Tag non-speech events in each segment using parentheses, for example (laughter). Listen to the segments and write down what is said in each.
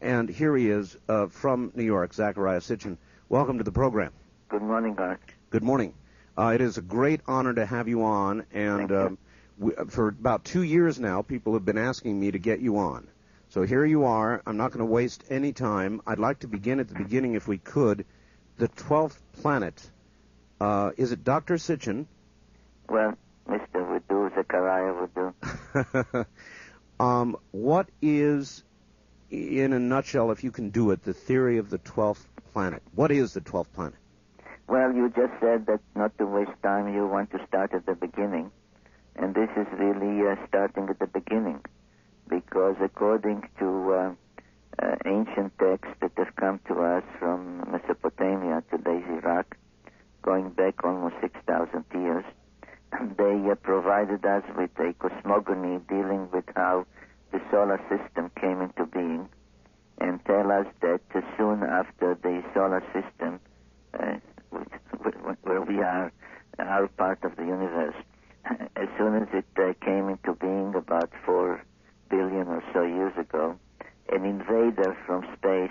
And here he is uh, from New York, Zecharia Sitchin. Welcome to the program. Good morning, Art. Good morning. Uh, it is a great honor to have you on, and um, we, for about two years now, people have been asking me to get you on. So here you are. I'm not going to waste any time. I'd like to begin at the beginning, if we could. The 12th planet. Uh, is it Dr. Sitchin? Well, Mr. Wudu, Zecharia Wudu. (laughs) um, what is, in a nutshell, if you can do it, the theory of the 12th planet? What is the 12th planet? Well, you just said that not to waste time, you want to start at the beginning. And this is really uh, starting at the beginning. Because according to uh, uh, ancient texts that have come to us from Mesopotamia, today's Iraq, going back almost 6,000 years, (clears throat) they uh, provided us with a cosmogony dealing with how the solar system came into being and tell us that soon after the solar system, uh, where we are, our part of the universe, (laughs) as soon as it uh, came into being about four billion or so years ago, an invader from space,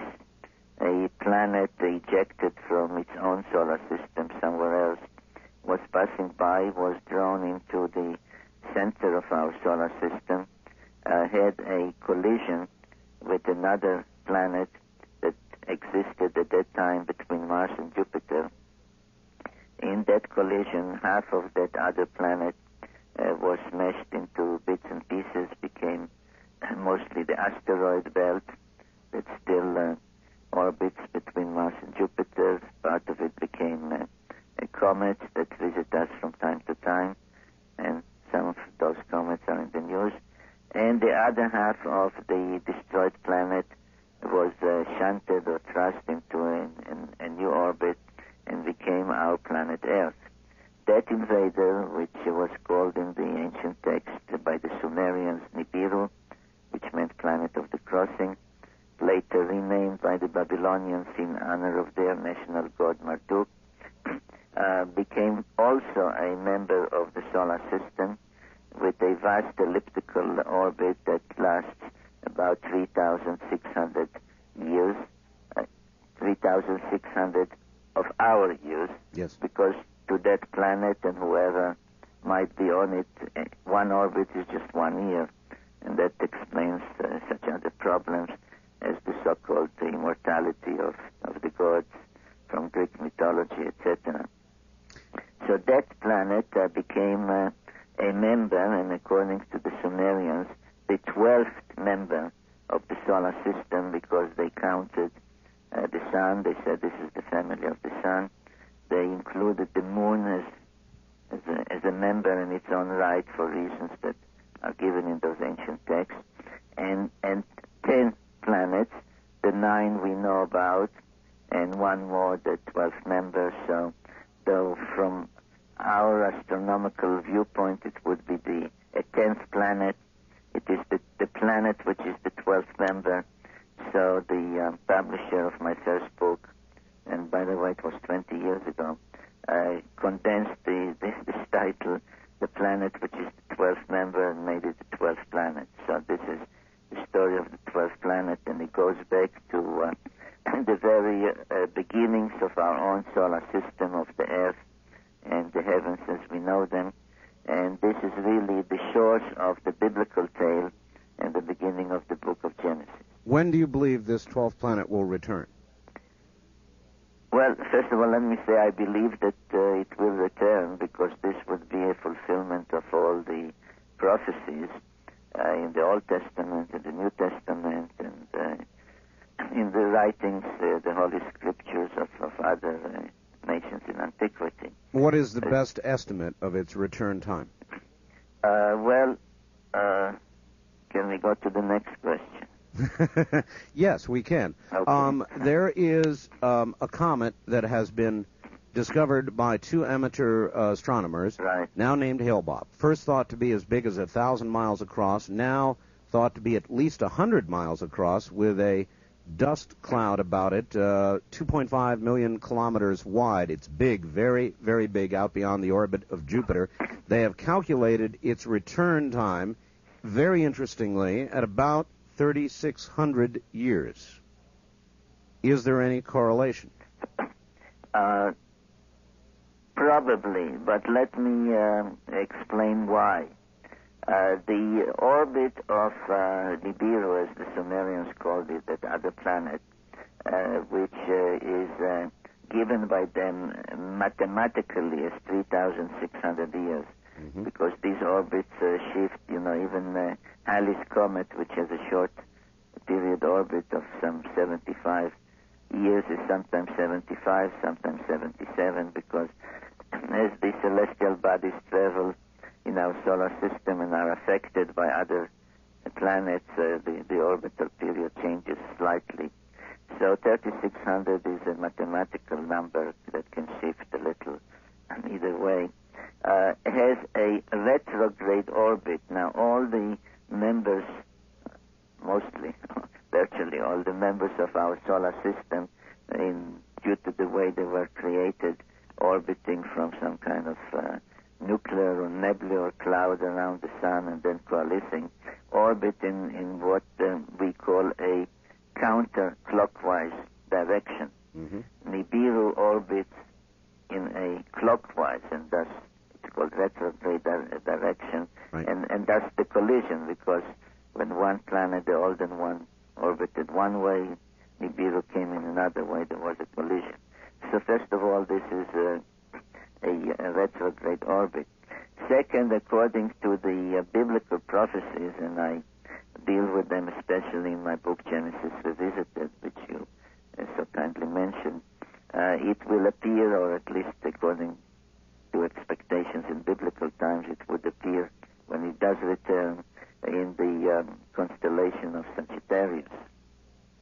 a planet ejected from its own solar system somewhere else, was passing by, was drawn into the center of our solar system, uh, had a collision with another planet that existed at that time between Mars and Jupiter. In that collision, half of that other planet uh, was smashed into bits and pieces, became (coughs) mostly the asteroid belt that still uh, orbits between Mars and Jupiter. Part of it became uh, a comet that visit us from time to time, and some of those comets are in the news. And the other half of the destroyed planet was uh, shunted or thrust into a, a, a new orbit and became our planet Earth. That invader, which was called in the ancient text by the Sumerians Nibiru, which meant planet of the crossing, later renamed by the Babylonians in honor of their national god Marduk, (clears throat) uh, became also a member of the solar system with a vast elliptical orbit that lasts about 3,600 years, uh, 3,600 of our years, Yes. because to that planet and whoever might be on it, eh, one orbit is just one year, and that explains uh, such other problems as the so-called immortality of, of the gods from Greek mythology, etc. So that planet uh, became uh, a member, and according to the Sumerians, the 12th member of the solar system because they counted uh, the sun. They said this is the family of the sun. They included the moon as as a, as a member in its own right for reasons that are given in those ancient texts, and and ten planets, the nine we know about, and one more, the twelfth member. So, astronomical viewpoint, it would be the a tenth planet. It is the, the planet which is the twelfth member. So the uh, publisher of my first book, and by the way, it was 20 years ago, I condensed the, this, this title, The Planet Which is the 12th Member, and made it the 12th Planet. So this is the story of the 12th planet, and it goes back to uh, (laughs) the very uh, beginnings of our own solar system of the Earth and the heavens as we know them. And this is really the shores of the biblical tale and the beginning of the book of Genesis. When do you believe this 12th planet will return? Well, first of all, let me say I believe that uh, it will return because this would be a fulfillment of all the prophecies uh, in the Old Testament and the New Testament and uh, in the writings, uh, the Holy Scriptures of, of other uh, nations in antiquity. What is the best estimate of its return time? Uh, well, uh, can we go to the next question? (laughs) yes, we can. Okay. Um, there is um, a comet that has been discovered by two amateur uh, astronomers, Right. now named Hale-Bopp. First thought to be as big as a thousand miles across, now thought to be at least a hundred miles across, with a dust cloud about it, uh, 2.5 million kilometers wide. It's big, very, very big, out beyond the orbit of Jupiter. They have calculated its return time, very interestingly, at about 3,600 years. Is there any correlation? Uh, probably, but let me uh, explain why. Uh, the orbit of uh, Nibiru, as the Sumerians called it, that other planet, uh, which uh, is uh, given by them mathematically as 3,600 years, Mhm. because these orbits uh, shift, you know, even uh, Halley's Comet, which has a short period orbit of some 75 years, is sometimes 75, sometimes 77, because (clears throat) as the celestial bodies travel in our solar system and are affected by other planets, uh, the, the orbital period changes slightly. So 3600 is a mathematical number that can shift a little either way. Uh, has a retrograde orbit. Now, all the members, mostly, (laughs) virtually all the members of our solar system, in due to the way they were created, orbiting from some kind of uh, nuclear or nebular cloud around the sun and then coalescing, orbit in, in what um, we call a counterclockwise direction. Mhm. Nibiru orbits in a clockwise, and thus called retrograde di- direction, Right. and and thus the collision because when one planet, the older one, orbited one way, Nibiru came in another way. There was a collision. So first of all, this is a, a, a retrograde orbit. Second, according to the uh, biblical prophecies, and I deal with them especially in my book Genesis Revisited, which you uh, so kindly mentioned, uh, it will appear, or at least according to expectations in biblical times, it would appear when it does return in the um, constellation of Sagittarius.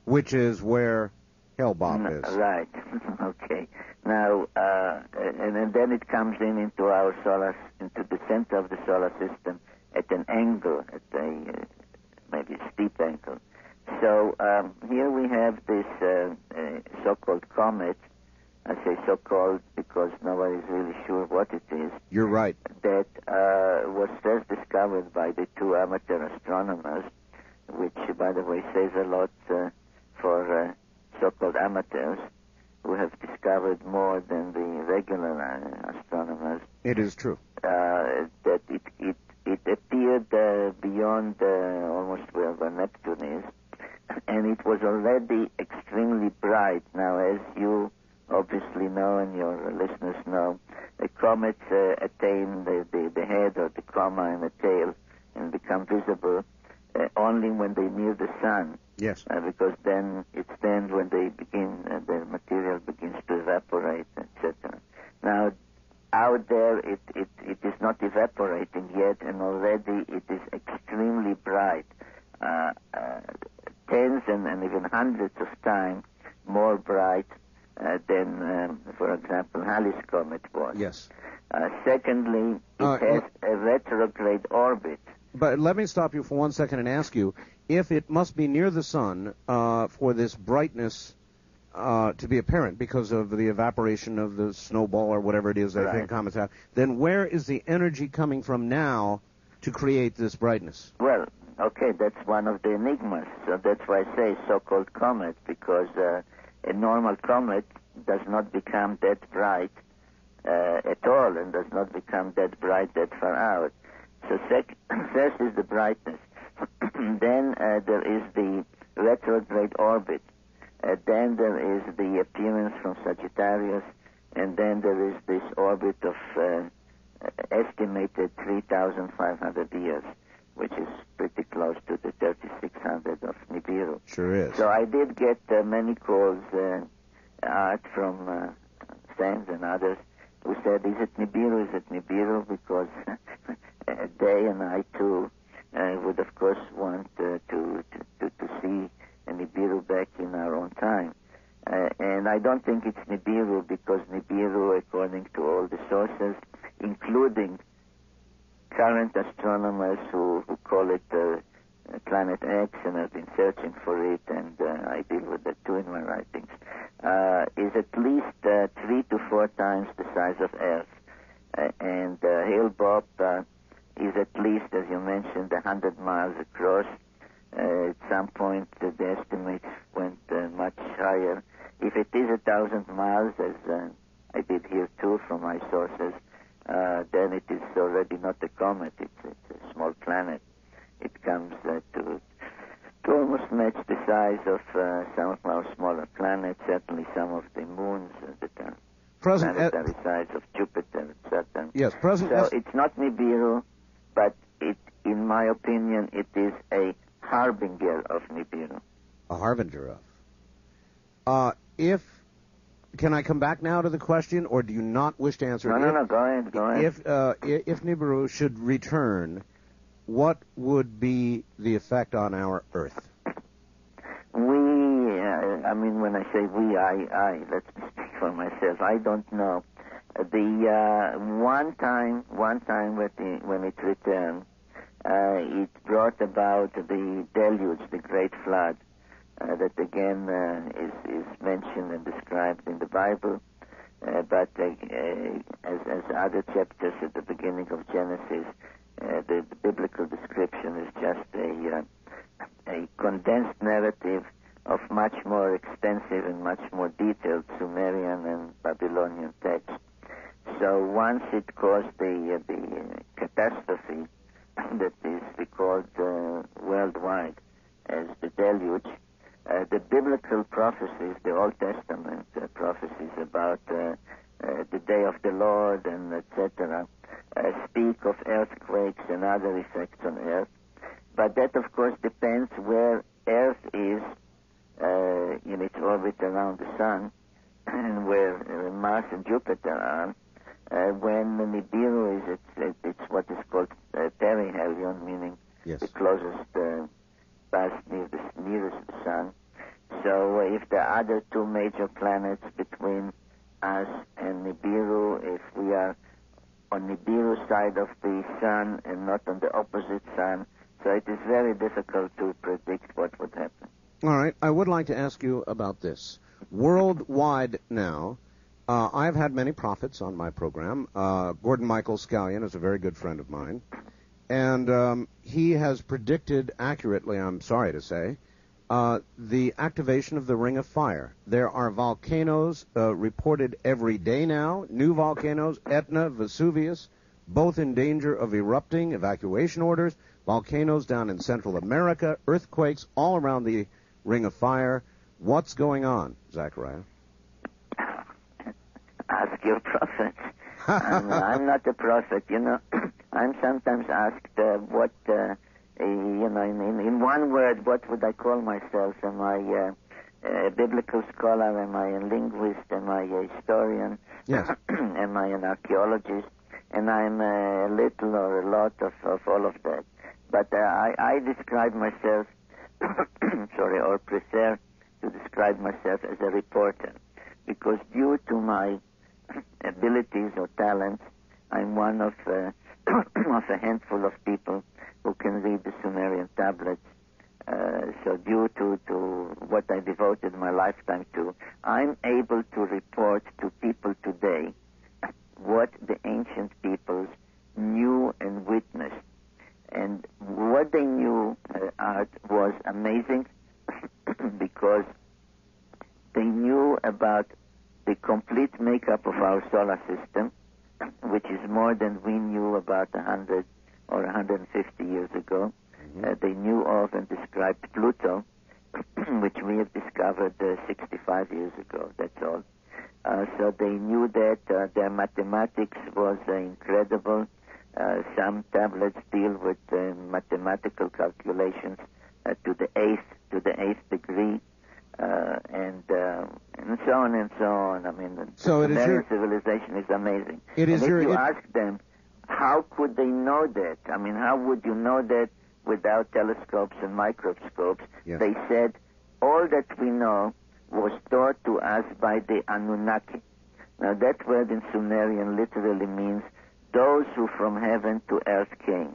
Which is where Hale-Bopp N- is. Right. (laughs) okay. Now, uh, and, and then it comes in into our solar, into the center of the solar system at an angle, at a uh, maybe a steep angle. So um, here we have this uh, uh, so-called comet. I say so-called because nobody's really sure what it is. You're right. That uh, was first discovered by the two amateur astronomers, which, by the way, says a lot uh, for uh, so-called amateurs who have discovered more than the regular uh, astronomers. It is true. Uh, that it it it appeared uh, beyond uh, almost where, where Neptune is, (coughs) and it was already extremely bright. Now, as you obviously know and your listeners know, the comets uh, attain the, the, the head or the coma and the tail and become visible uh, only when they near the sun Yes. uh, because then it's then when they begin, uh, the material begins to evaporate, etc. Now, out there, it, it, it is not evaporating yet, and already it is extremely bright, uh, uh, tens and, and even hundreds of times more bright uh, than, um, for example, Halley's Comet was. Yes. Uh, secondly, it Uh, has a retrograde orbit. But let me stop you for one second and ask you if it must be near the sun uh, for this brightness uh, to be apparent because of the evaporation of the snowball or whatever it is that Right. think comets have. Then where is the energy coming from now to create this brightness? Well, okay, that's one of the enigmas. So that's why I say so-called comet, because uh, a normal comet does not become that bright uh, at all and does not become that bright that far out. So sec- (clears throat) first is the brightness. (clears throat) then uh, there is the retrograde orbit. Uh, then there is the appearance from Sagittarius, and then there is this orbit of uh, estimated 3,500 years, which is pretty close to the 3,600 of Nibiru. Sure is. So I did get uh, many calls uh, from uh, fans and others who said, "Is it Nibiru? Is it Nibiru?" Because (laughs) they and I too uh, would, of course, want uh, to, to to to see Nibiru back in our own time. Uh, and I don't think it's Nibiru because Nibiru, according to all the sources, including current astronomers who, who call it uh, Planet X and have been searching for it, and uh, I deal with that too in my writings, uh, is at least uh, three to four times the size of Earth. Uh, and uh, Hale-Bopp uh, is at least, as you mentioned, 100 miles across. Uh, at some point, the estimates went much higher. If it is a thousand miles, as uh, I did here too from my sources, uh, then it is already not a comet. It's, it's a small planet. It comes uh, to to almost match the size of uh, some of our smaller planets. Certainly, some of the moons uh, that are President, uh, planetary size of Jupiter and Saturn. yes, present. So Es- it's not Nibiru, but it, in my opinion, it is a harbinger of Nibiru. a harbinger of. Uh, if can I come back now to the question, or do you not wish to answer? No, it? no, If- no. Go ahead. Go ahead. If uh, if Nibiru should return, what would be the effect on our Earth? We, uh, I mean, when I say we, I, I, let me speak for myself. I don't know. The uh, one time, one time the, when it returned, uh, it brought about the deluge, the great flood, uh, that again uh, is, is mentioned and described in the Bible. Uh, but uh, uh, as, as other chapters at the beginning of Genesis, the, the biblical description is just a, a condensed narrative of much more extensive and much more detailed Sumerian and Babylonian text. So once it caused the, the catastrophe (laughs) that is recorded uh, worldwide as the deluge, uh, the biblical prophecies, the Old Testament uh, prophecies about uh, uh, the day of the Lord and etc., uh, speak of earthquakes and other effects on Earth. But that, of course, depends where Earth is uh, in its orbit around the Sun (clears throat) and where uh, Mars and Jupiter are. Uh, when Nibiru is, it's, it's what is called uh, perihelion, meaning Yes. the closest uh, pass near the nearest the sun. So uh, if there are other two major planets between us and Nibiru, if we are on Nibiru side of the sun and not on the opposite sun, so it is very difficult to predict what would happen. All right. I would like to ask you about this. Worldwide now, uh, I've had many prophets on my program. Uh, Gordon Michael Scallion is a very good friend of mine. And um, he has predicted accurately, I'm sorry to say, uh, the activation of the Ring of Fire. There are volcanoes uh, reported every day now, new volcanoes, Etna, Vesuvius, both in danger of erupting, evacuation orders, volcanoes down in Central America, earthquakes all around the Ring of Fire. What's going on, Zecharia? (laughs) Ask your prophet. I'm, I'm not a prophet, you know. (clears throat) I'm sometimes asked uh, what, uh, you know, in, in, in one word, what would I call myself? Am I uh, a biblical scholar? Am I a linguist? Am I a historian? Yes. (clears throat) Am I an archaeologist? And I'm a little or a lot of, of all of that. But uh, I, I describe myself, (coughs) sorry, or prefer to describe myself as a reporter. Because due to my (coughs) abilities or talents, I'm one of, uh, (coughs) of a handful of people who can read the Sumerian tablets. Uh, so due to, to what I devoted my lifetime to, I'm able to report to people today what the ancient peoples knew and witnessed. And what they knew uh, art was amazing (clears throat) because they knew about the complete makeup of our solar system, (clears throat) which is more than we knew about a 100 or 150 years ago. Uh, they knew of and described Pluto, (clears throat) which we have discovered uh, 65 years ago. That's all. Uh, so they knew that uh, their mathematics was uh, incredible. Uh, some tablets deal with mathematical calculations uh, to the eighth to the eighth degree, uh, and and so on and so on. I mean, the So it is Sumerian your- civilization is amazing. It is and if your- you it- ask them, how could they know that? I mean, how would you know that without telescopes and microscopes? Yes. They said all that we know was taught to us by the Anunnaki. Now that word in Sumerian literally means those who from heaven to earth came.